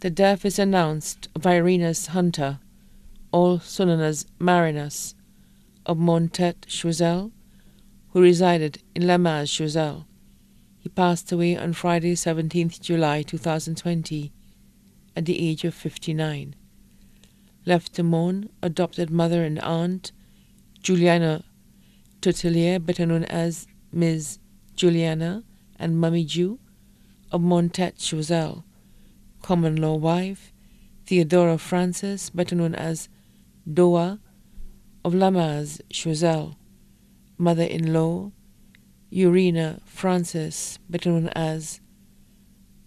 The death is announced of Irenus Hunter, also known as Marinus, of Montet Choiseul, who resided in Lamaze Choiseul. He passed away on Friday, 17th July 2020, at the age of 59. Left to mourn, adopted mother and aunt, Juliana Tutelier, better known as Ms. Juliana, and Mummy Jew of Montet Choiseul, common law wife, Theodora Francis, better known as Doa of Lamaze Choiseul, mother in law, Urena Francis, better known as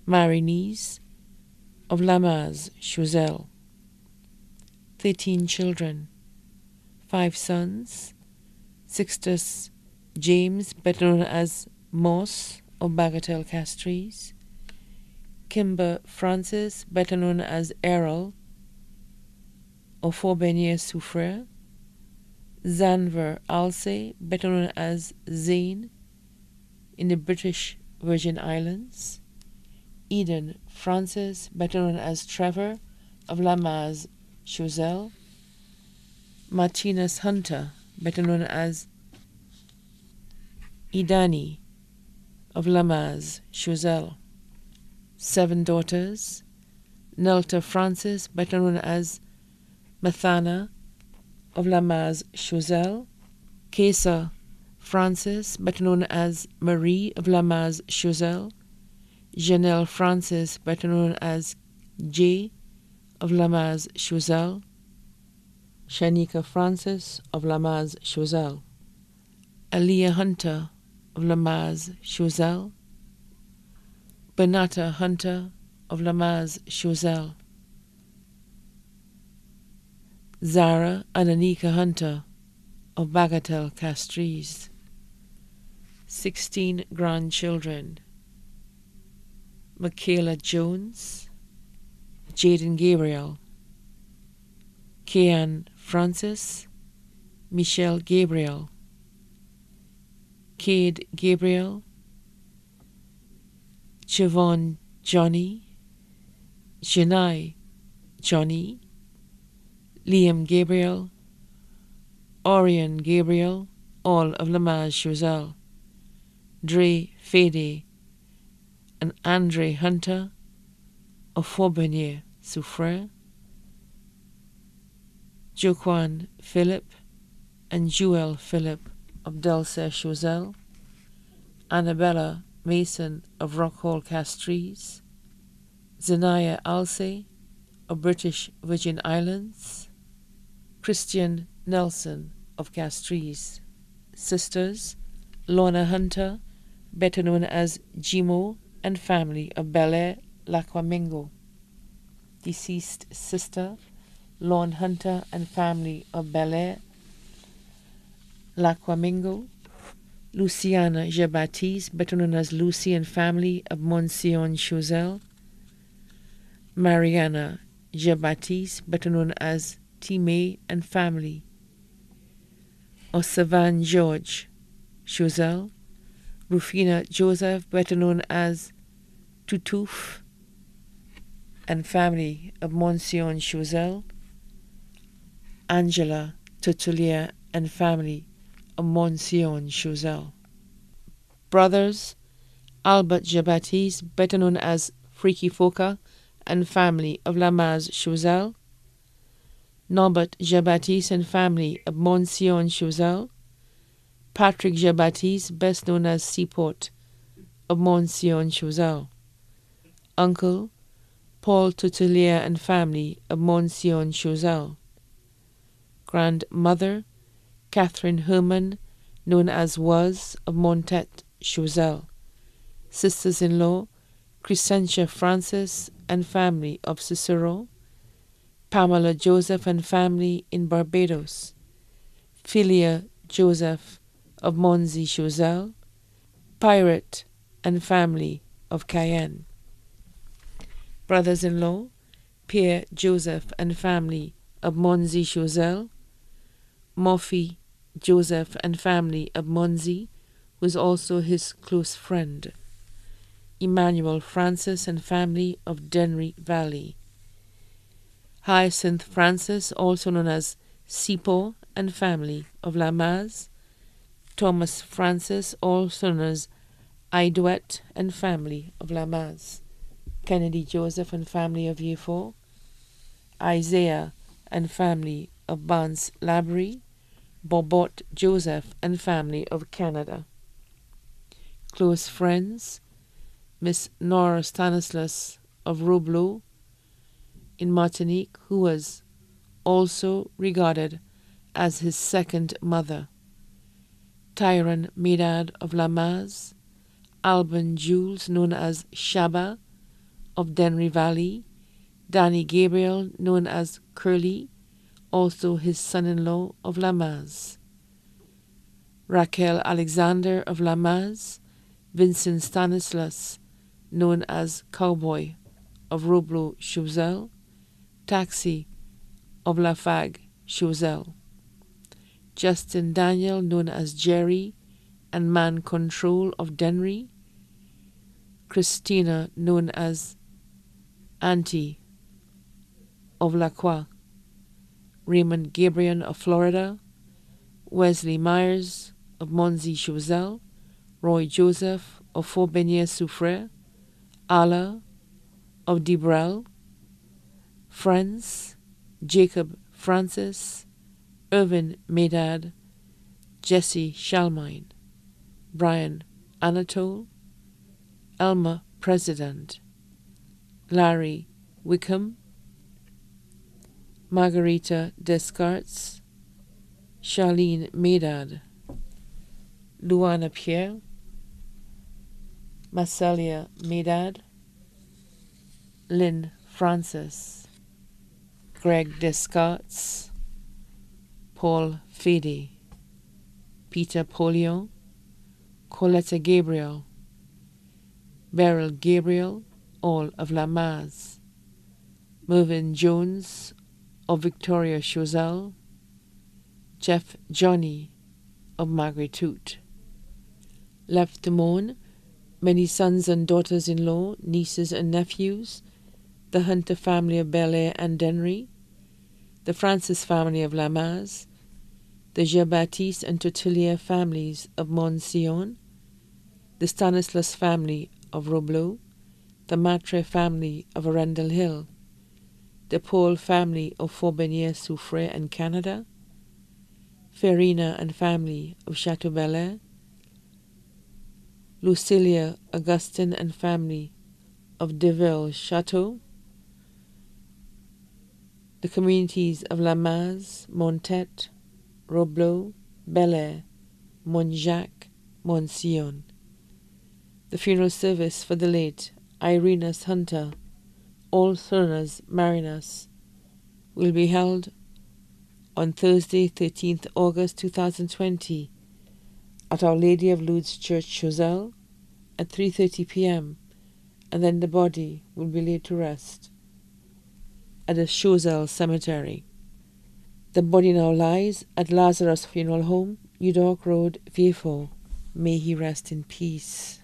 Marinese of Lamaze Choiseul. Thirteen children, five sons, Sixtus James, better known as Moss of Bagatelle Castries, Kimber Francis, better known as Errol of Forbenier Soufriere, Zanver Alce, better known as Zane in the British Virgin Islands, Eden Francis, better known as Trevor of Lamaze Choiseul, Martinus Hunter, better known as Idani of Lamaze Choiseul. Seven daughters, Nelta Francis, better known as Mathana of Lamaze Choiseul, Kesa Francis, better known as Marie of Lamaze Choiseul, Janelle Francis, better known as J of Lamaze Choiseul, Shanika Francis of Lamaze Choiseul, Aliyah Hunter of Lamaze Choiseul, Benata Hunter of Lamaze Choiseul, Zara Ananika Hunter of Bagatelle Castries, 16 grandchildren, Michaela Jones, Jaden Gabriel, Kian Francis, Michelle Gabriel, Cade Gabriel, Javon Johnny, Janai Johnny, Liam Gabriel, Orion Gabriel, all of Lamaze Choiseul, Dre Fede, and Andre Hunter of Forbenier Soufriere, Joquan Philip and Jewel Philip of Dulce Choiseul, Annabella Mason of Rockhall Castries, Zenaya Alce of British Virgin Islands, Christian Nelson of Castries, sisters Lorna Hunter, better known as Jimo, and family of Belair Laquamingo, deceased sister Lorna Hunter and family of Belair Laquamingo, Luciana Jean-Baptiste, better known as Lucy and family of Monsieur Choiseul, Mariana Jean-Baptiste, better known as Time and family, of Savan George Choiseul, Rufina Joseph, better known as Tutouf, and family of Monsieur Choiseul, Angela Tutulier and family Monsieur Choiseul. Brothers, Albert Jean-Baptiste, better known as Freaky Foka, and family of Lamaze Choiseul, Norbert Jean-Baptiste and family of Monsieur Choiseul, Patrick Jean-Baptiste, best known as Seaport, of Monsieur Choiseul, Uncle Paul Tutelier and family of Monsieur Choiseul, Grandmother Catherine Herman, known as Was of Montet Choiseul, sisters-in-law Crescentia Francis and family of Cicero, Pamela Joseph and family in Barbados, Philia Joseph of Monzi Choiseul, Pirate and family of Cayenne. Brothers-in-law Pierre Joseph and family of Monzi Choiseul, Morphy Joseph and family of Monzi, was also his close friend. Emmanuel Francis and family of Dennery Valley, Hyacinth Francis, also known as Sipo and family of Lamaze, Thomas Francis, also known as Iduet and family of Lamaze, Kennedy Joseph and family of Yefor, Isaiah and family of Barnes Labrie, Bobot Joseph and family of Canada. Close friends, Miss Nora Stanislas of Roblo in Martinique, who was also regarded as his second mother. Tyron Medad of Lamaze, Alban Jules, known as Shaba of Dennery Valley, Danny Gabriel, known as Curly, also his son in law of Lamaze. Raquel Alexander of Lamaze, Vincent Stanislas, known as Cowboy of Roblo Choiseul, Taxi of Lafag Choiseul. Justin Daniel, known as Jerry, and Man Control of Dennery. Christina, known as Auntie of La Croix. Raymond Gabriel of Florida. Wesley Myers of Monzi Choiseul. Roy Joseph of Fort Beignet Soufre. Allah of Debrel. Friends, Jacob Francis, Irvin Medad, Jesse Shalmine, Brian Anatole, Elmer President, Larry Wickham, Margarita Descartes, Charlene Medad, Luana Pierre, Marcelia Medad, Lynn Francis, Greg Descartes, Paul Fede, Peter Polion, Coletta Gabriel, Beryl Gabriel, all of Lamaze, Mervyn Jones of Victoria Choiseul, Jeff Johnny of Margaret Left to mourn, many sons and daughters in law, nieces and nephews, the Hunter family of Belair and Dennery, the Francis family of Lamaze, the Jean-Baptiste and Tortilla families of Montsion, the Stanislas family of Roblo, the Matre family of Arundel Hill, the Paul family of Forbenier Soufre and Canada, Ferina and family of Chateau Belair, Lucilia Augustine and family of Deville Chateau, the communities of Lamaze, Montet, Roblo, Belair, Montjacques, Montsion. The funeral service for the late Irenus Hunter, all Thurners Marinus, will be held on Thursday, 13th August 2020 at Our Lady of Lourdes Church, Choiseul at 3.30 p.m. and then the body will be laid to rest at the Choiseul Cemetery. The body now lies at Lazarus Funeral Home, Udork Road, Vieux May he rest in peace.